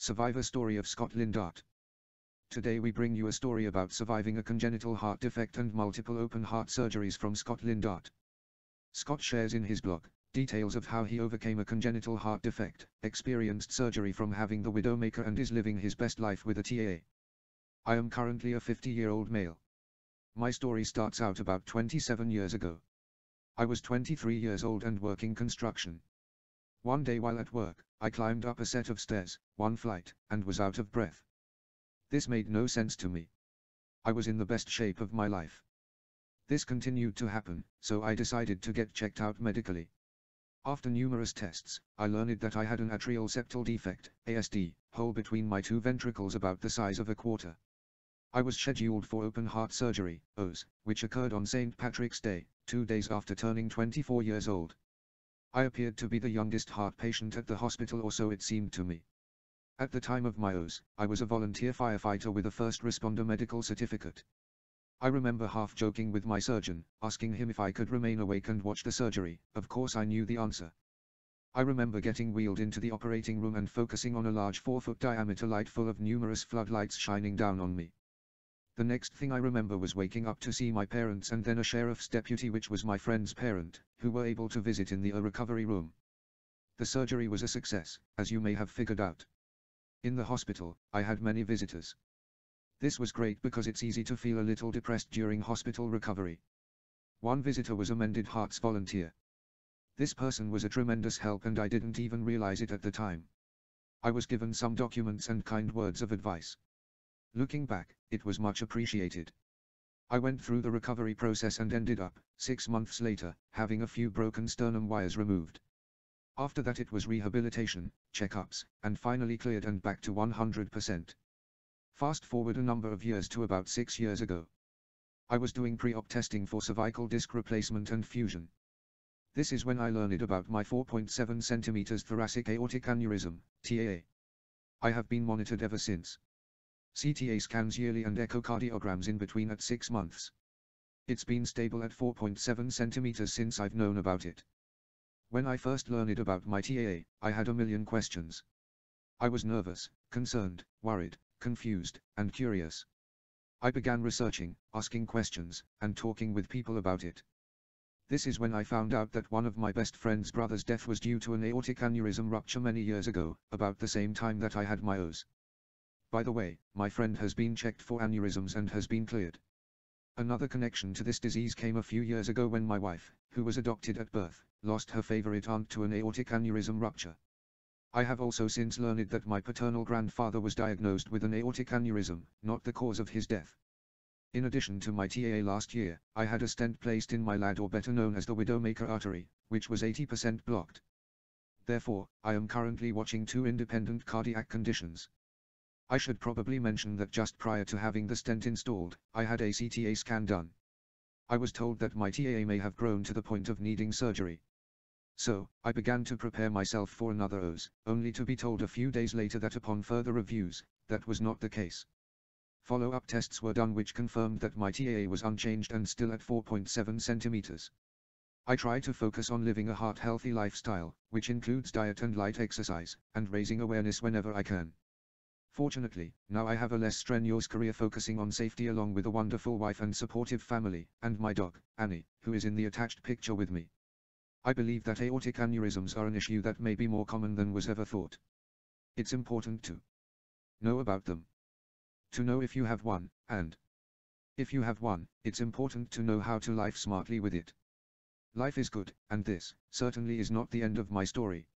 Survivor story of Scott Lindhardt. Today we bring you a story about surviving a congenital heart defect and multiple open heart surgeries from Scott Lindhardt. Scott shares in his blog, details of how he overcame a congenital heart defect, experienced surgery from having the widowmaker and is living his best life with a TAA. I am currently a 50-year-old male. My story starts out about 27 years ago. I was 23 years old and working construction. One day while at work, I climbed up a set of stairs, one flight, and was out of breath. This made no sense to me. I was in the best shape of my life. This continued to happen, so I decided to get checked out medically. After numerous tests, I learned that I had an atrial septal defect, ASD, hole between my two ventricles about the size of a quarter. I was scheduled for open heart surgery, OS, which occurred on St. Patrick's Day, two days after turning 24 years old. I appeared to be the youngest heart patient at the hospital or so it seemed to me. At the time of my OS, I was a volunteer firefighter with a first responder medical certificate. I remember half joking with my surgeon, asking him if I could remain awake and watch the surgery, of course I knew the answer. I remember getting wheeled into the operating room and focusing on a large 4-foot diameter light full of numerous floodlights shining down on me. The next thing I remember was waking up to see my parents and then a sheriff's deputy which was my friend's parent, who were able to visit in the A recovery room. The surgery was a success, as you may have figured out. In the hospital, I had many visitors. This was great because it's easy to feel a little depressed during hospital recovery. One visitor was a Mended Hearts volunteer. This person was a tremendous help and I didn't even realize it at the time. I was given some documents and kind words of advice. Looking back, it was much appreciated. I went through the recovery process and ended up, six months later, having a few broken sternum wires removed. After that it was rehabilitation, checkups, and finally cleared and back to 100%. Fast forward a number of years to about six years ago. I was doing pre-op testing for cervical disc replacement and fusion. This is when I learned about my 4.7 cm thoracic aortic aneurysm, TAA. I have been monitored ever since. CTA scans yearly and echocardiograms in between at 6 months. It's been stable at 4.7 centimeters since I've known about it. When I first learned about my TAA, I had a million questions. I was nervous, concerned, worried, confused, and curious. I began researching, asking questions, and talking with people about it. This is when I found out that one of my best friend's brother's death was due to an aortic aneurysm rupture many years ago, about the same time that I had my OS. By the way, my friend has been checked for aneurysms and has been cleared. Another connection to this disease came a few years ago when my wife, who was adopted at birth, lost her favorite aunt to an aortic aneurysm rupture. I have also since learned that my paternal grandfather was diagnosed with an aortic aneurysm, not the cause of his death. In addition to my TAA last year, I had a stent placed in my LAD or better known as the Widowmaker artery, which was 80% blocked. Therefore, I am currently watching two independent cardiac conditions. I should probably mention that just prior to having the stent installed, I had a CTA scan done. I was told that my TAA may have grown to the point of needing surgery. So, I began to prepare myself for another OS, only to be told a few days later that upon further reviews, that was not the case. Follow-up tests were done which confirmed that my TAA was unchanged and still at 4.7 centimeters. I try to focus on living a heart-healthy lifestyle, which includes diet and light exercise, and raising awareness whenever I can. Fortunately, now I have a less strenuous career focusing on safety along with a wonderful wife and supportive family, and my dog, Annie, who is in the attached picture with me. I believe that aortic aneurysms are an issue that may be more common than was ever thought. It's important to know about them. To know if you have one, and if you have one, it's important to know how to life smartly with it. Life is good, and this, certainly is not the end of my story.